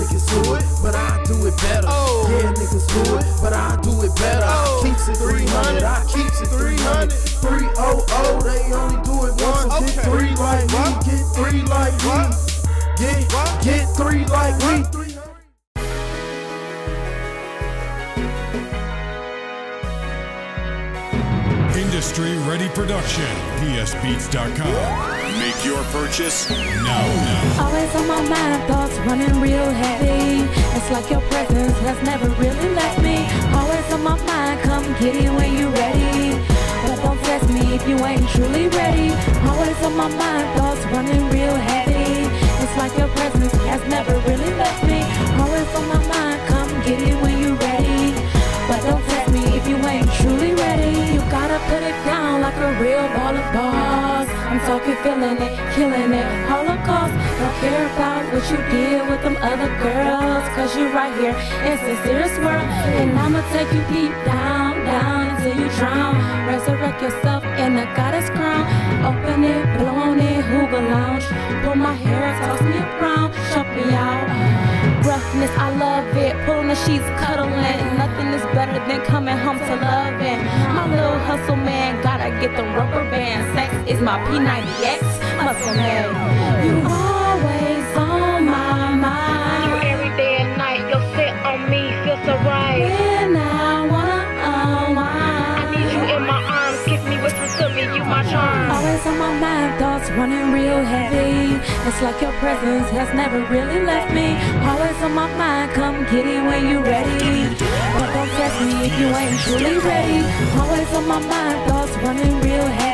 niggas do it, but I do it better. Oh. Yeah, niggas do it, but I do it better. Oh. I keeps it 300, I keeps it 300. 300, they only do it once. So get three like me, get three like me. Get, What? get three like me. Industry Ready Production. PSBeats.com. Make your purchase now. Always on my mind, thoughts running real heavy. It's like your presence has never really left me. Always on my mind, come get it when you're ready. But don't test me if you ain't truly ready. Always on my mind, thoughts running real heavy. It's like your presence has never I'm talking, feeling it, killing it, Holocaust. Don't care about what you did with them other girls. Cause you right here in the serious world. And I'ma take you deep down, down until you drown. Resurrect yourself in the goddess crown. Open it, blow on it, Hoover Lounge. Pull my hair, toss me around, choke me out. Roughness, I love it. Pulling the sheets, cuddling. Nothing is better than coming home to loving. My little hustle man, gotta get the rubber band. Is my P90X muscle man. You always on my mind. You every day and night, your sit on me feels so right. When I wanna I need you in my arms, kiss me, whisper to me, you my charm. Always on my mind, thoughts running real heavy. It's like your presence has never really left me. Always on my mind, come get it when you're ready. But don't test me if you ain't truly ready. Always on my mind, thoughts running real heavy.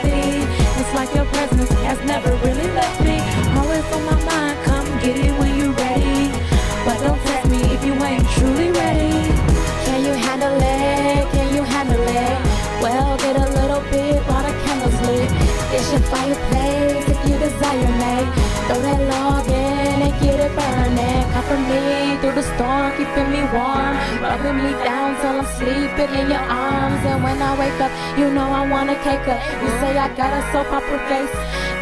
Like your presence has never really left me. Always on my mind, come get it when you're ready. But don't test me if you ain't truly ready. Can you handle it? Can you handle it? Well, get a little bit while the candles lit. It's your fireplace Comfort me through the storm, keeping me warm. Rubbing me down till I'm sleeping in your arms. And when I wake up, you know I wanna cake up. You say I got a soap opera face,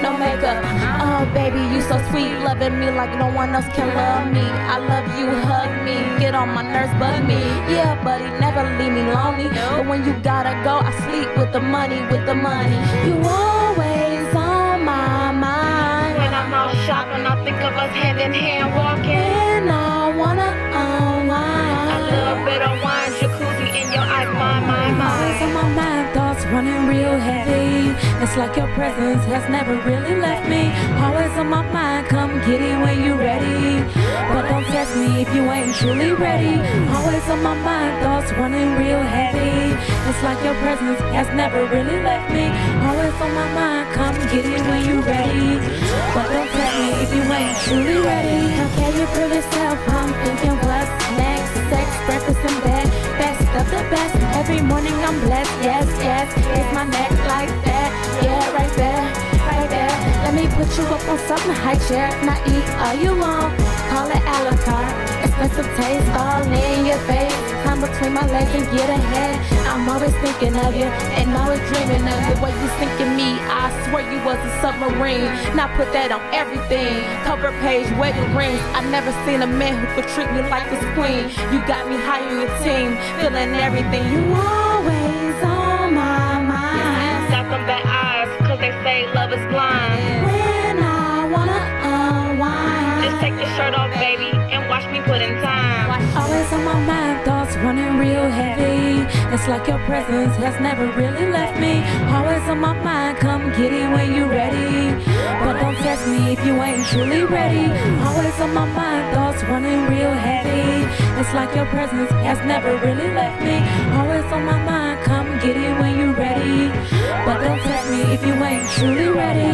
no makeup. Oh, baby, you so sweet, loving me like no one else can love me. I love you, hug me, get on my nerves, bug me. Yeah, buddy, never leave me lonely. But when you gotta go, I sleep with the money, with the money. You always on my mind. When I'm out shopping, I think of us hand in hand thoughts running real heavy. It's like your presence has never really left me. Always on my mind, come get it when you're ready. But don't test me if you ain't truly ready. Always on my mind, thoughts running real heavy. It's like your presence has never really left me. Always on my mind, come get it when you're ready. But don't test me if you ain't truly ready. How can you prove yourself? I'm thinking Every morning I'm blessed. Yes, yes. It's my neck like that. Yeah, right there, right there. Let me put you up on something high chair. Now eat all you want. Call it a la carte. Expensive taste all in your face. Climb between my legs and get ahead. I'm always thinking of you and always dreaming of the way you sinking me. I swear you was a submarine. Now put that on everything. Cover page, wedding rings. I never seen a man who could treat me like this queen. You got me high on your team, feeling everything. You always on my mind. Got them bad eyes, cause they say love is blind. Just shirt off, baby, and watch me put in time. Always on my mind, thoughts running real heavy. It's like your presence has never really left me. Always on my mind, come get it when you're ready. But don't test me if you ain't truly ready. Always on my mind, thoughts running real heavy. It's like your presence has never really left me. Always on my mind, come get it when you're ready. But don't test me if you ain't truly ready.